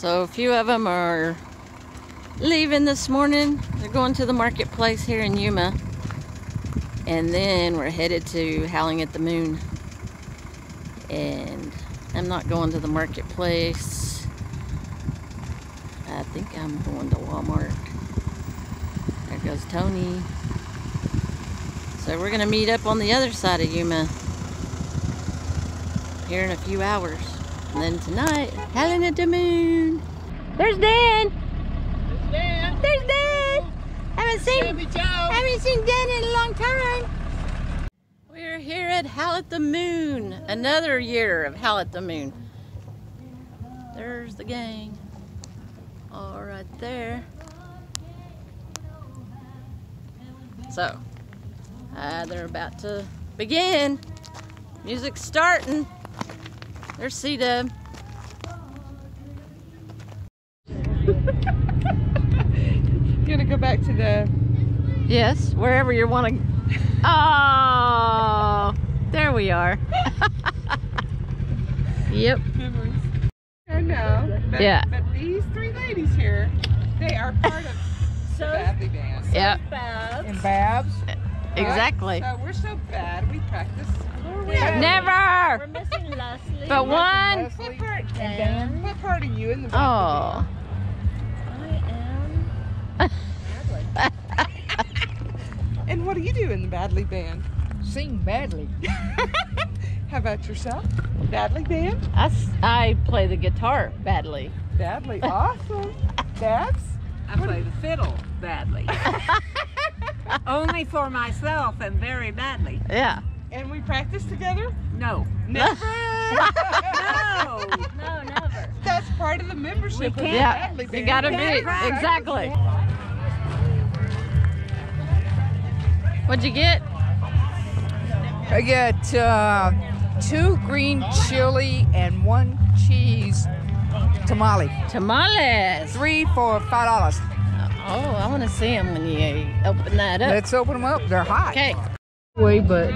So a few of them are leaving this morning. They're going to the marketplace here in Yuma. And then we're headed to Howling at the Moon. And I'm not going to the marketplace. I think I'm going to Walmart. There goes Tony. So we're going to meet up on the other side of Yuma here in a few hours. And then tonight, Howling at the Moon. There's Dan. There's Dan. There's Dan. Haven't seen haven't seen Dan in a long time. We're here at Howl at the Moon. Another year of Howl at the Moon. There's the gang. All right there. So, uh, they're about to begin. Music's starting. There's C-Dub. Gonna go back to the. Yes, wherever you want to. Oh, there we are. yep. memories. I know. But, Yeah. But these three ladies here, they are part of the Badly Band. Yep. And Babs. Right? Exactly. So we're so bad. We practice. Never. We're missing Leslie. But one. Leslie, What part, and Dan? Dan. What part are you in the Oh. I am. And what do you do in the Badly Band? Sing badly. How about yourself? Badly Band? I, I play the guitar badly. Badly. Awesome. Babs? I play the fiddle badly. Only for myself and very badly. Yeah. And we practice together? No. Never. No. No, never. That's part of the membership. We of the Yeah. Badly You gotta be exactly. What'd you get? I got uh, two green chili and one cheese tamale. Tamales. Three for five dollars. Oh, I want to see them when you open that up. Let's open them up. They're hot. Okay. Wait, but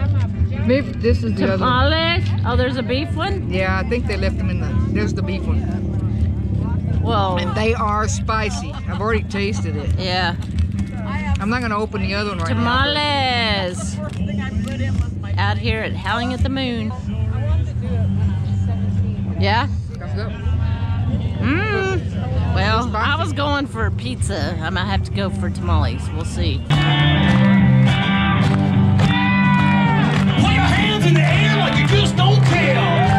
maybe this is the other. Tamales. Oh, there's a beef one. Yeah, I think they left them in the. There's the beef one. Well, And they are spicy. I've already tasted it. yeah. I'm not gonna open the other one right now. Tamales. Out here at Howling at the Moon. Yeah. Comes up. Mm. Well, I was going for pizza. I might have to go for tamales. We'll see. Put your hands in the air like you just don't care.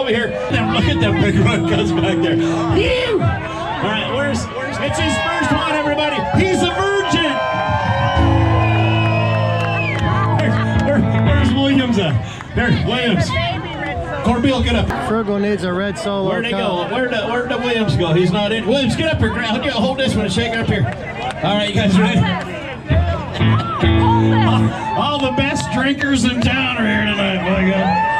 Over here. Now look at that big run cuts back there. Phew. All right, where's where's it's his first one, everybody. He's a virgin. Where, where, where's Williams at? There, Williams. Corbeil, get up. Frugal needs a red solo Where'd he go? Where'd the, where'd the Williams go? He's not in. Williams, get up here. Gra- Hold hold this one and shake it up here. All right, you guys ready? All, all the best drinkers in town are here tonight, my God.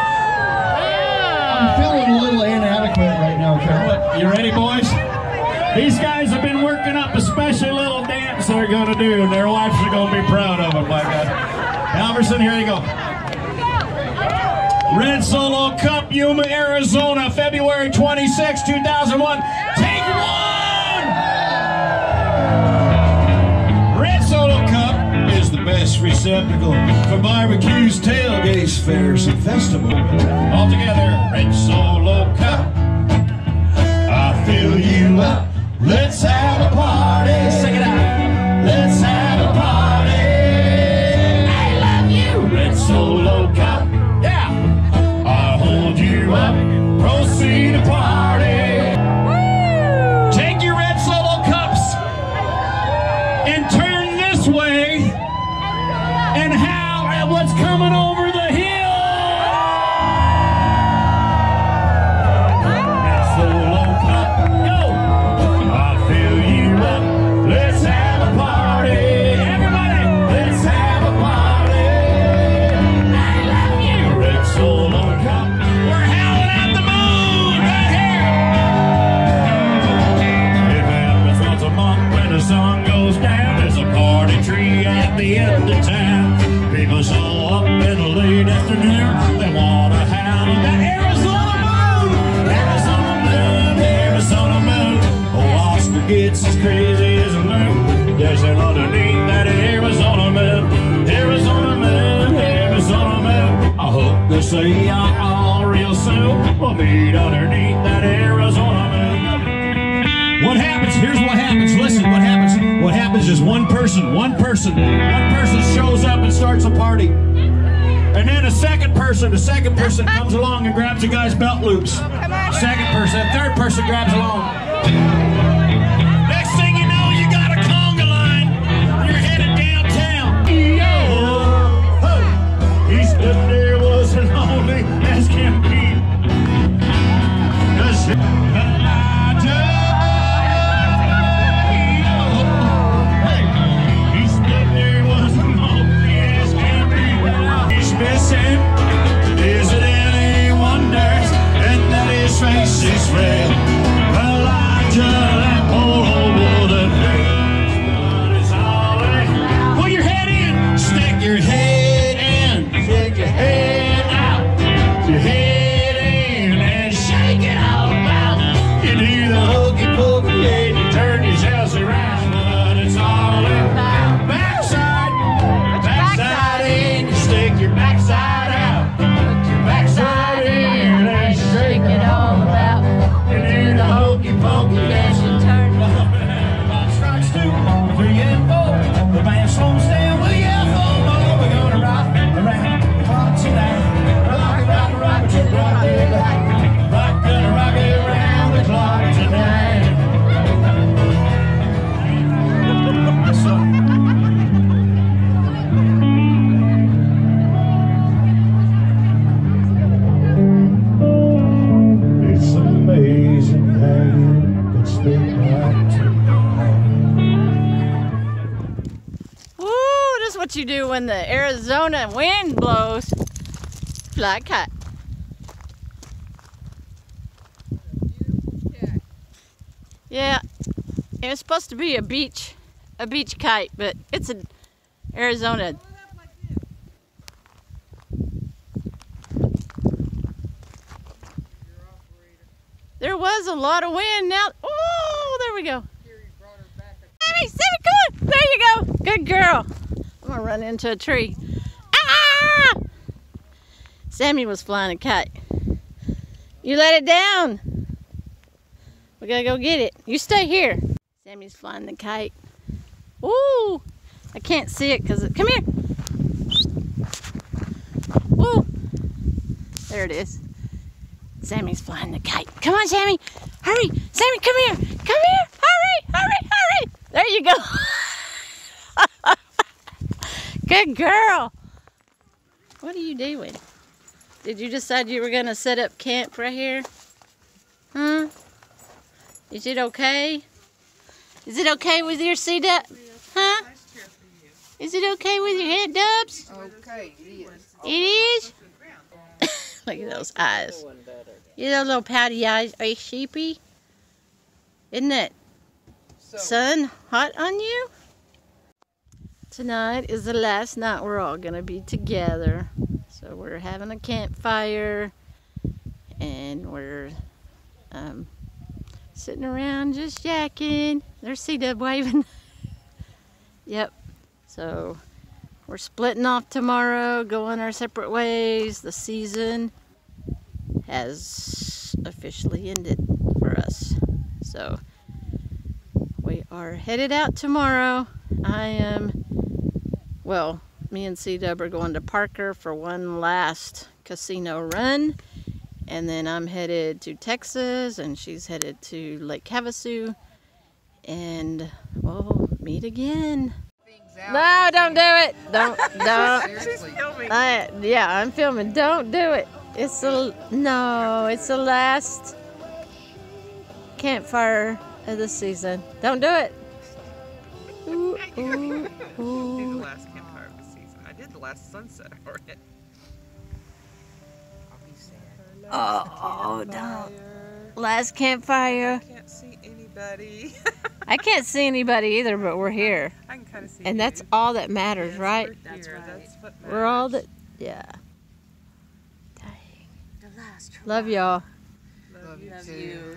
I'm feeling a little inadequate right now, Carol. You ready, boys? These guys have been working up a special little dance they're going to do, and their wives are going to be proud of them, my God. Alverson, here you go. Red Solo Cup, Yuma, Arizona, February 26, 2001. Take one! Red Solo Cup is the best receptacle for barbecues, tailgates, fairs, and festivals. All together, What happens? Here's what happens. Listen, what happens? What happens is one person, one person, one person shows up and starts a party. And then a second person, the second person comes along and grabs a guy's belt loops. Second person, a third person grabs along. Face what you do when the Arizona wind blows. Fly kite. Yeah, it was supposed to be a beach, a beach kite, but it's an Arizona. There was a lot of wind now. Oh, there we go. Sammy, Sammy, come on. There you go. Good girl. Run into a tree. Ah! Sammy was flying a kite. You let it down. We gotta go get it. You stay here. Sammy's flying the kite. Ooh! I can't see it because it. Come here. Woo! There it is. Sammy's flying the kite. Come on, Sammy. Hurry. Sammy, come here. Come here. Hurry, hurry, hurry. There you go. Good girl. What are you doing? Did you decide you were going to set up camp right here? Huh? Is it okay? Is it okay with your C Dub? Huh? Is it okay with your head dubs? Okay, it is. It is? Look at those eyes. You know, little pouty eyes. Are you sheepy? Isn't it sun hot on you? Tonight is the last night we're all going to be together. So we're having a campfire and we're um, sitting around just yakking. There's C Dub waving. yep. So we're splitting off tomorrow, going our separate ways. The season has officially ended for us. So we are headed out tomorrow. I am, well, me and C Dub are going to Parker for one last casino run. And then I'm headed to Texas and she's headed to Lake Havasu. And we'll meet again. No, don't do it. Don't, don't. Seriously. I, yeah, I'm filming. Don't do it. It's the no. It's the last campfire of the season. Don't do it. Ooh, ooh, do the ooh. Last campfire of the season. I did the last sunset already. I'll be sad. Oh, don't. Last campfire. I can't see anybody. I can't see anybody either, but we're here, I can kind of see. and that's all that matters, right? We're here. That's what We're all matters. that. Yeah. Love y'all. Love you Love too. you.